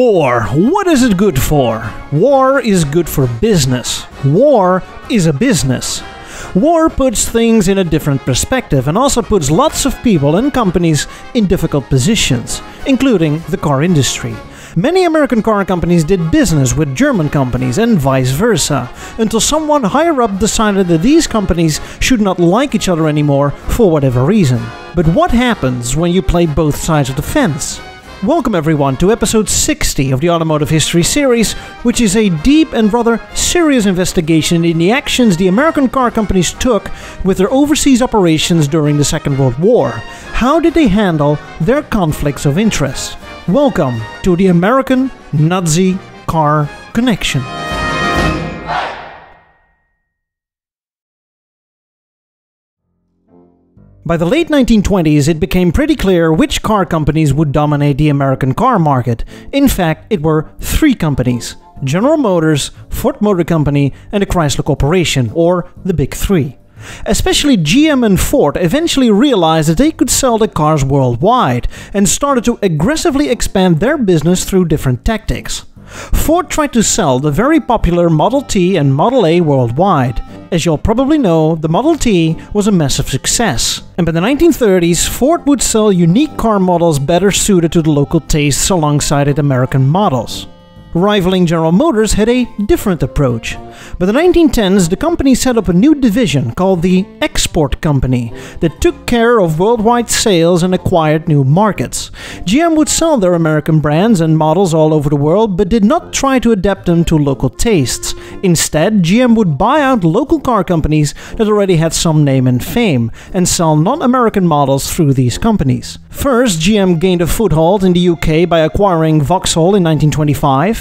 War. What is it good for? War is good for business. War is a business. War puts things in a different perspective and also puts lots of people and companies in difficult positions, including the car industry. Many American car companies did business with German companies and vice versa, until someone higher up decided that these companies should not like each other anymore for whatever reason. But what happens when you play both sides of the fence? Welcome everyone to episode 60 of the Automotive History series, which is a deep and rather serious investigation in the actions the American car companies took with their overseas operations during the Second World War. How did they handle their conflicts of interest? Welcome to the American Nazi Car Connection. By the late 1920s, it became pretty clear which car companies would dominate the American car market. In fact, it were three companies General Motors, Ford Motor Company, and the Chrysler Corporation, or the Big Three. Especially GM and Ford eventually realized that they could sell the cars worldwide and started to aggressively expand their business through different tactics. Ford tried to sell the very popular Model T and Model A worldwide. As you'll probably know, the Model T was a massive success, and by the 1930s, Ford would sell unique car models better suited to the local tastes alongside its American models. Rivaling General Motors had a different approach. By the 1910s, the company set up a new division called the Export Company that took care of worldwide sales and acquired new markets. GM would sell their American brands and models all over the world, but did not try to adapt them to local tastes. Instead, GM would buy out local car companies that already had some name and fame, and sell non American models through these companies. First, GM gained a foothold in the UK by acquiring Vauxhall in 1925.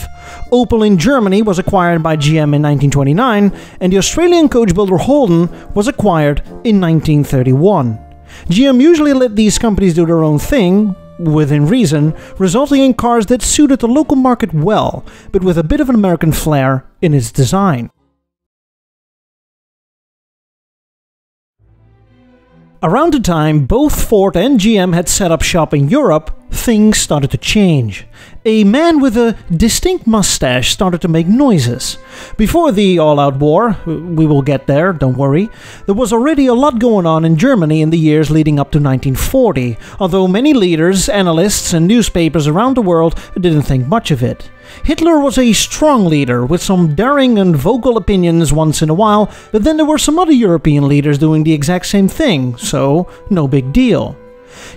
Opel in Germany was acquired by GM in 1929, and the Australian coach builder Holden was acquired in 1931. GM usually let these companies do their own thing, within reason, resulting in cars that suited the local market well, but with a bit of an American flair in its design. Around the time both Ford and GM had set up shop in Europe, things started to change. A man with a distinct mustache started to make noises. Before the all out war, we will get there, don't worry, there was already a lot going on in Germany in the years leading up to 1940, although many leaders, analysts, and newspapers around the world didn't think much of it. Hitler was a strong leader with some daring and vocal opinions once in a while, but then there were some other European leaders doing the exact same thing, so no big deal.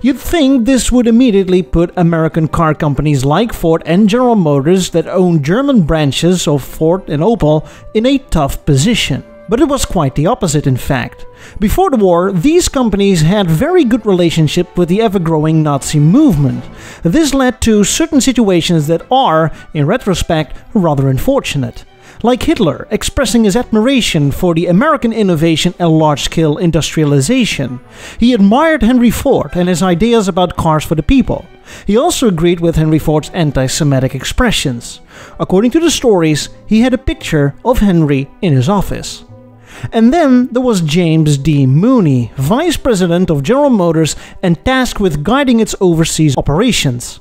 You'd think this would immediately put American car companies like Ford and General Motors that own German branches of Ford and Opel in a tough position. But it was quite the opposite, in fact. Before the war, these companies had very good relationship with the ever-growing Nazi movement. This led to certain situations that are, in retrospect, rather unfortunate. Like Hitler expressing his admiration for the American innovation and large-scale industrialization. He admired Henry Ford and his ideas about cars for the people. He also agreed with Henry Ford's anti-Semitic expressions. According to the stories, he had a picture of Henry in his office. And then there was James D. Mooney, Vice President of General Motors and tasked with guiding its overseas operations.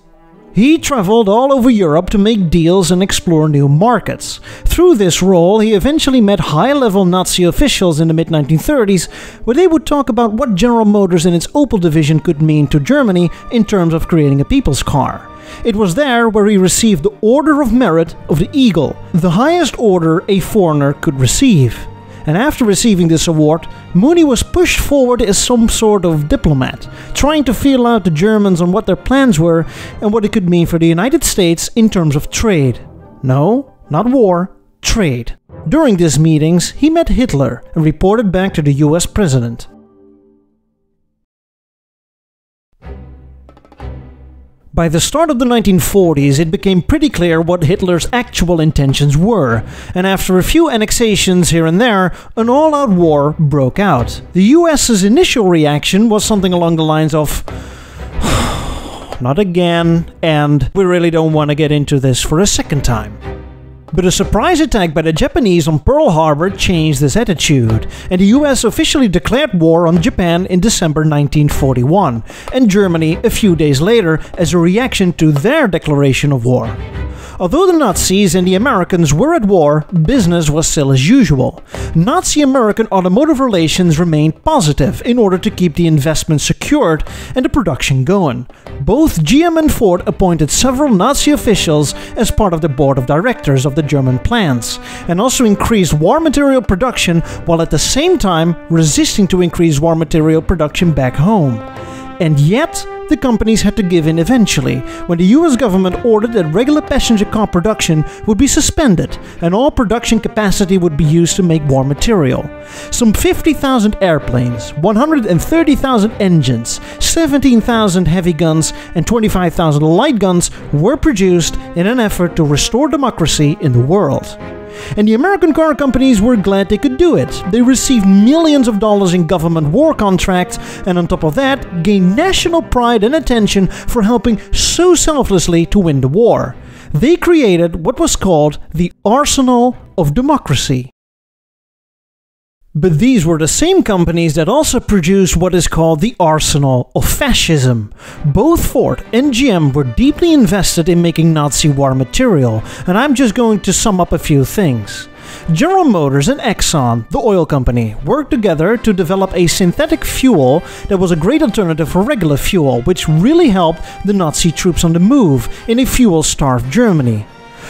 He traveled all over Europe to make deals and explore new markets. Through this role, he eventually met high level Nazi officials in the mid 1930s, where they would talk about what General Motors and its Opel division could mean to Germany in terms of creating a people's car. It was there where he received the Order of Merit of the Eagle, the highest order a foreigner could receive and after receiving this award, Mooney was pushed forward as some sort of diplomat, trying to feel out the Germans on what their plans were and what it could mean for the United States in terms of trade. No, not war, trade. During these meetings, he met Hitler and reported back to the US president. By the start of the 1940s, it became pretty clear what Hitler's actual intentions were, and after a few annexations here and there, an all out war broke out. The US's initial reaction was something along the lines of, Not again, and we really don't want to get into this for a second time. But a surprise attack by the Japanese on Pearl Harbor changed this attitude, and the US officially declared war on Japan in December 1941, and Germany a few days later as a reaction to their declaration of war. Although the Nazis and the Americans were at war, business was still as usual. Nazi American automotive relations remained positive in order to keep the investment secured and the production going. Both GM and Ford appointed several Nazi officials as part of the board of directors of the German plants, and also increased war material production while at the same time resisting to increase war material production back home. And yet, the companies had to give in eventually, when the US government ordered that regular passenger car production would be suspended and all production capacity would be used to make war material. Some 50,000 airplanes, 130,000 engines, 17,000 heavy guns, and 25,000 light guns were produced in an effort to restore democracy in the world. And the American car companies were glad they could do it. They received millions of dollars in government war contracts, and on top of that, gained national pride and attention for helping so selflessly to win the war. They created what was called the Arsenal of Democracy. But these were the same companies that also produced what is called the arsenal of fascism. Both Ford and GM were deeply invested in making Nazi war material, and I'm just going to sum up a few things. General Motors and Exxon, the oil company, worked together to develop a synthetic fuel that was a great alternative for regular fuel, which really helped the Nazi troops on the move in a fuel starved Germany.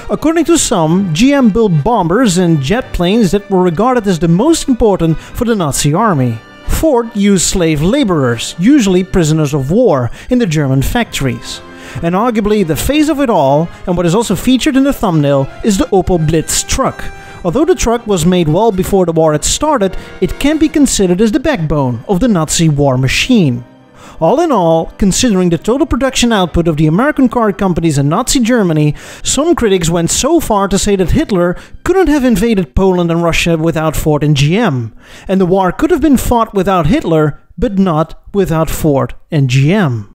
According to some, GM built bombers and jet planes that were regarded as the most important for the Nazi army. Ford used slave laborers, usually prisoners of war, in the German factories. And arguably the face of it all, and what is also featured in the thumbnail, is the Opel Blitz truck. Although the truck was made well before the war had started, it can be considered as the backbone of the Nazi war machine. All in all, considering the total production output of the American car companies in Nazi Germany, some critics went so far to say that Hitler couldn't have invaded Poland and Russia without Ford and GM, and the war could have been fought without Hitler, but not without Ford and GM.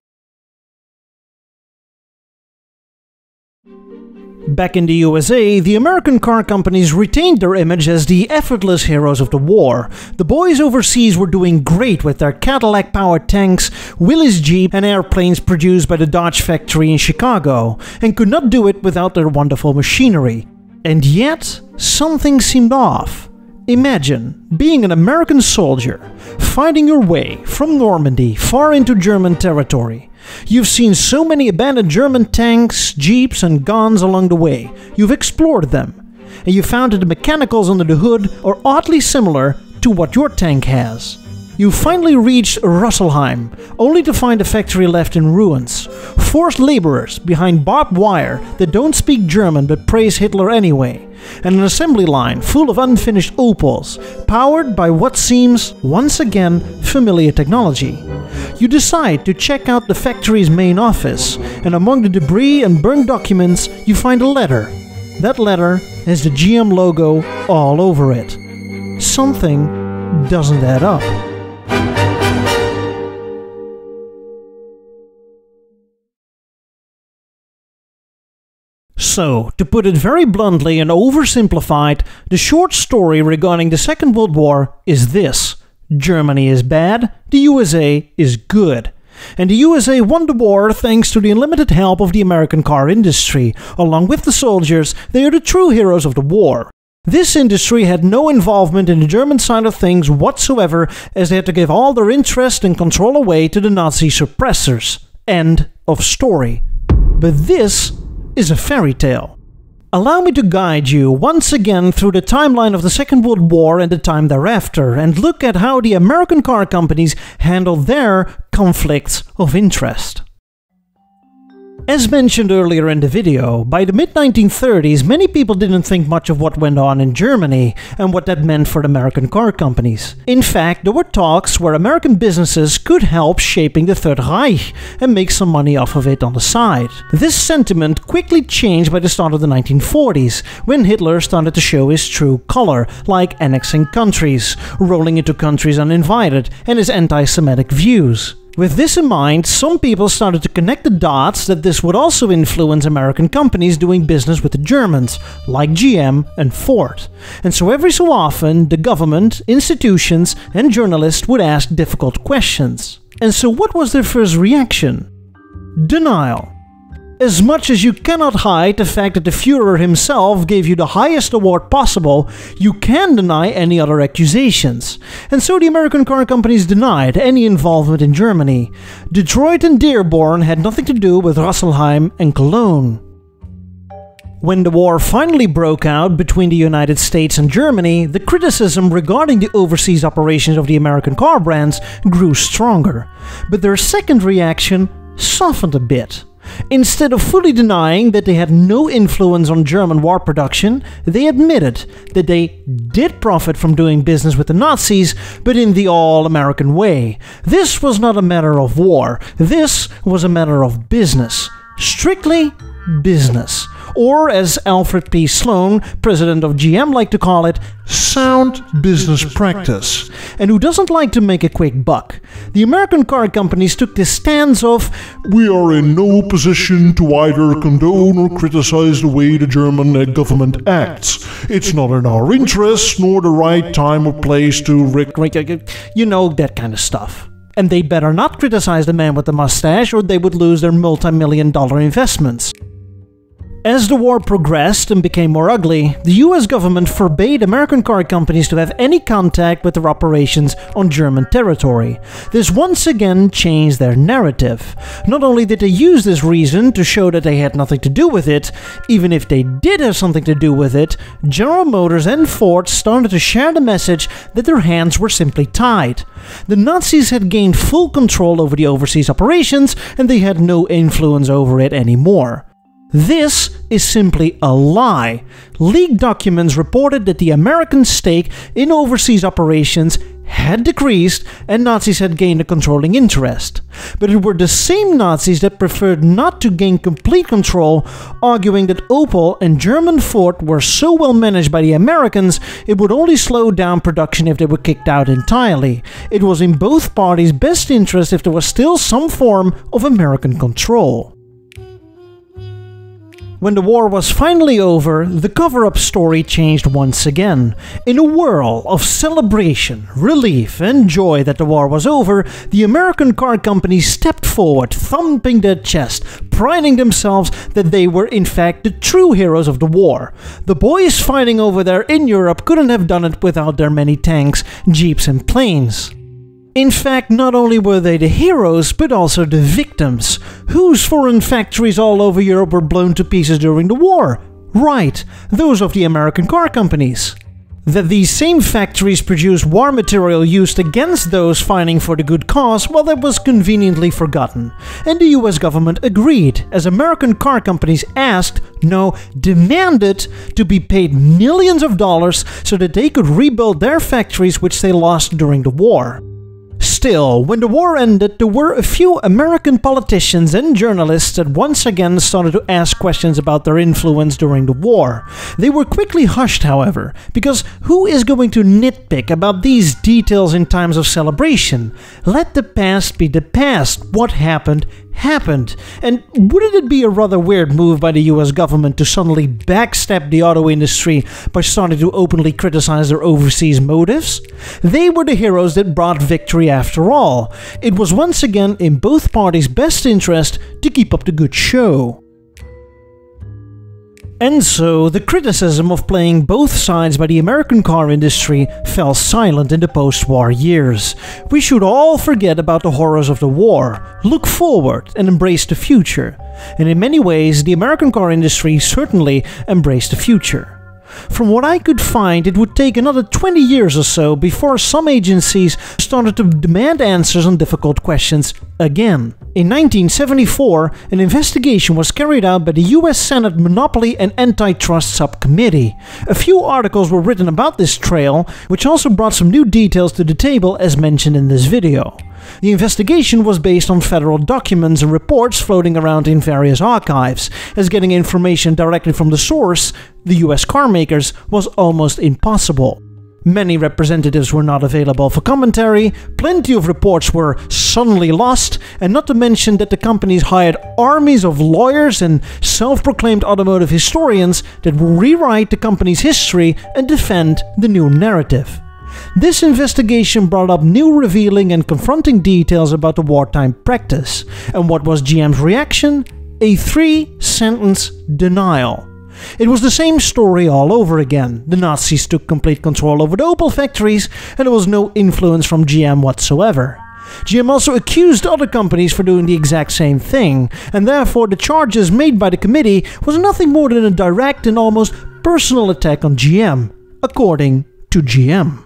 Back in the USA, the American car companies retained their image as the effortless heroes of the war. The boys overseas were doing great with their Cadillac powered tanks, Willys Jeep, and airplanes produced by the Dodge factory in Chicago, and could not do it without their wonderful machinery. And yet, something seemed off. Imagine being an American soldier, fighting your way from Normandy far into German territory. You've seen so many abandoned German tanks, jeeps, and guns along the way. You've explored them, and you found that the mechanicals under the hood are oddly similar to what your tank has. You finally reach Rüsselsheim, only to find the factory left in ruins. Forced laborers behind barbed wire that don't speak German but praise Hitler anyway. And an assembly line full of unfinished Opels, powered by what seems, once again, familiar technology. You decide to check out the factory's main office, and among the debris and burned documents, you find a letter. That letter has the GM logo all over it. Something doesn't add up. So, to put it very bluntly and oversimplified, the short story regarding the Second World War is this Germany is bad, the USA is good. And the USA won the war thanks to the unlimited help of the American car industry. Along with the soldiers, they are the true heroes of the war. This industry had no involvement in the German side of things whatsoever, as they had to give all their interest and control away to the Nazi suppressors. End of story. But this is a fairy tale. Allow me to guide you once again through the timeline of the Second World War and the time thereafter, and look at how the American car companies handle their conflicts of interest. As mentioned earlier in the video, by the mid-1930s many people didn't think much of what went on in Germany and what that meant for American car companies. In fact, there were talks where American businesses could help shaping the Third Reich and make some money off of it on the side. This sentiment quickly changed by the start of the 1940s, when Hitler started to show his true color, like annexing countries, rolling into countries uninvited, and his anti-Semitic views. With this in mind, some people started to connect the dots that this would also influence American companies doing business with the Germans, like GM and Ford. And so every so often, the government, institutions, and journalists would ask difficult questions. And so what was their first reaction? Denial. As much as you cannot hide the fact that the Fuhrer himself gave you the highest award possible, you can deny any other accusations. And so the American car companies denied any involvement in Germany. Detroit and Dearborn had nothing to do with Rüsselsheim and Cologne. When the war finally broke out between the United States and Germany, the criticism regarding the overseas operations of the American car brands grew stronger. But their second reaction softened a bit. Instead of fully denying that they had no influence on German war production, they admitted that they did profit from doing business with the Nazis, but in the all American way. This was not a matter of war, this was a matter of business. Strictly business or as Alfred P. Sloan, president of GM, liked to call it, sound business practice. And who doesn't like to make a quick buck? The American car companies took this stance of, We are in no position to either condone or criticize the way the German uh, government acts. It's not in our interest nor the right time or place to you know, that kind of stuff. And they'd better not criticize the man with the mustache or they would lose their multi million dollar investments. As the war progressed and became more ugly, the US government forbade American car companies to have any contact with their operations on German territory. This once again changed their narrative. Not only did they use this reason to show that they had nothing to do with it, even if they did have something to do with it, General Motors and Ford started to share the message that their hands were simply tied. The Nazis had gained full control over the overseas operations and they had no influence over it anymore. This is simply a lie. Leaked documents reported that the American stake in overseas operations had decreased and Nazis had gained a controlling interest. But it were the same Nazis that preferred not to gain complete control, arguing that Opel and German Ford were so well managed by the Americans it would only slow down production if they were kicked out entirely. It was in both parties' best interest if there was still some form of American control. When the war was finally over, the cover up story changed once again. In a whirl of celebration, relief, and joy that the war was over, the American car companies stepped forward, thumping their chest, priding themselves that they were in fact the true heroes of the war. The boys fighting over there in Europe couldn't have done it without their many tanks, jeeps, and planes. In fact, not only were they the heroes, but also the victims. Whose foreign factories all over Europe were blown to pieces during the war? Right, those of the American car companies. That these same factories produced war material used against those fighting for the good cause, well, that was conveniently forgotten. And the US government agreed, as American car companies asked, no, demanded, to be paid millions of dollars so that they could rebuild their factories which they lost during the war. Still, when the war ended, there were a few American politicians and journalists that once again started to ask questions about their influence during the war. They were quickly hushed, however, because who is going to nitpick about these details in times of celebration? Let the past be the past. What happened happened. And wouldn't it be a rather weird move by the US government to suddenly backstab the auto industry by starting to openly criticize their overseas motives? They were the heroes that brought victory after all. It was once again in both parties' best interest to keep up the good show. And so, the criticism of playing both sides by the American car industry fell silent in the post war years. We should all forget about the horrors of the war, look forward, and embrace the future. And in many ways, the American car industry certainly embraced the future. From what I could find, it would take another 20 years or so before some agencies started to demand answers on difficult questions again. In 1974, an investigation was carried out by the US Senate Monopoly and Antitrust Subcommittee. A few articles were written about this trail, which also brought some new details to the table as mentioned in this video. The investigation was based on federal documents and reports floating around in various archives, as getting information directly from the source, the US carmakers, was almost impossible. Many representatives were not available for commentary, plenty of reports were suddenly lost, and not to mention that the companies hired armies of lawyers and self proclaimed automotive historians that would rewrite the company's history and defend the new narrative. This investigation brought up new revealing and confronting details about the wartime practice. And what was GM's reaction? a three sentence denial. It was the same story all over again. The Nazis took complete control over the Opel factories, and there was no influence from GM whatsoever. GM also accused other companies for doing the exact same thing, and therefore the charges made by the committee was nothing more than a direct and almost personal attack on GM, according to GM.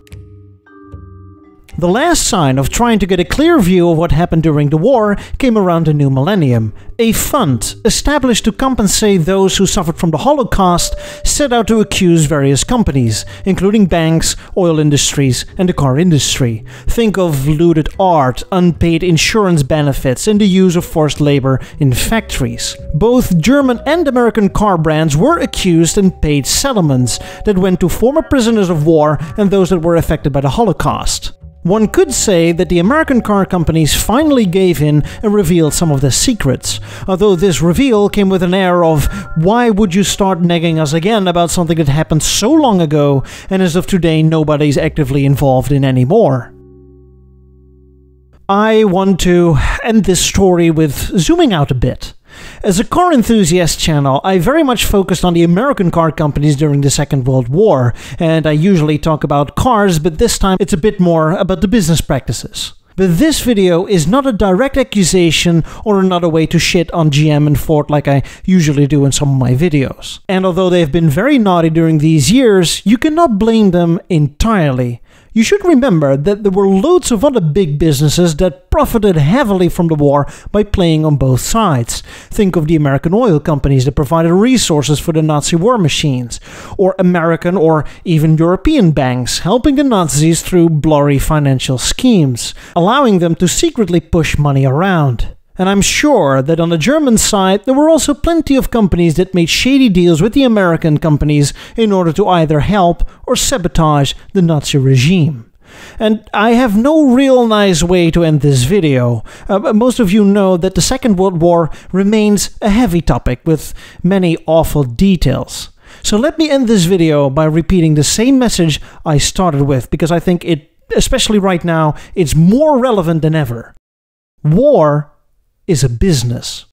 The last sign of trying to get a clear view of what happened during the war came around the new millennium. A fund, established to compensate those who suffered from the Holocaust, set out to accuse various companies, including banks, oil industries, and the car industry. Think of looted art, unpaid insurance benefits, and the use of forced labor in factories. Both German and American car brands were accused and paid settlements that went to former prisoners of war and those that were affected by the Holocaust. One could say that the American car companies finally gave in and revealed some of their secrets, although this reveal came with an air of why would you start nagging us again about something that happened so long ago and as of today nobody's actively involved in anymore. I want to end this story with zooming out a bit. As a car enthusiast channel, I very much focused on the American car companies during the Second World War, and I usually talk about cars, but this time it's a bit more about the business practices. But this video is not a direct accusation or another way to shit on GM and Ford like I usually do in some of my videos. And although they've been very naughty during these years, you cannot blame them entirely. You should remember that there were loads of other big businesses that profited heavily from the war by playing on both sides. Think of the American oil companies that provided resources for the Nazi war machines, or American or even European banks helping the Nazis through blurry financial schemes, allowing them to secretly push money around. And I'm sure that on the German side, there were also plenty of companies that made shady deals with the American companies in order to either help or sabotage the Nazi regime. And I have no real nice way to end this video. Uh, most of you know that the Second World War remains a heavy topic with many awful details. So let me end this video by repeating the same message I started with because I think it, especially right now, it's more relevant than ever. War is a business.